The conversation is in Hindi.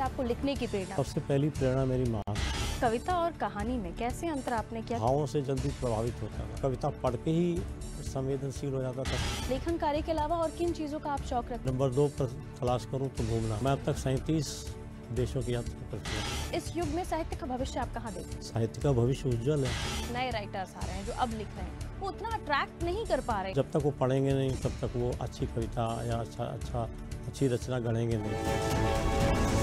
से आपको लिखने की प्रेरणा। सबसे पहली प्रेरणा मेरी माँ। कविता और कहानी में कैसे अंतर आपने किया? भावों से जल्दी प्रभावित होता था। कविता पढ़ के ही संवेदनशील हो जाता था। लेखन कार्य के अलावा और किन चीज़ों का आप शौक रखते नंबर दो पर तलाश करूँ तो घूमना। मैं अब तक सैंतीस देशों की यात्रा कर चुका हूँ। इस युग में साहित्य का भविष्य आप कहाँ देखते साहित्य का भविष्य उज्जवल है। नए राइटर्स आ रहे हैं जो अब लिख रहे हैं। वो उतना अट्रैक्ट नहीं कर पा रहे। जब तक वो पढ़ेंगे नहीं तब तक वो अच्छी कविता या अच्छा अच्छा अच्छी रचना गढ़ेंगे नहीं।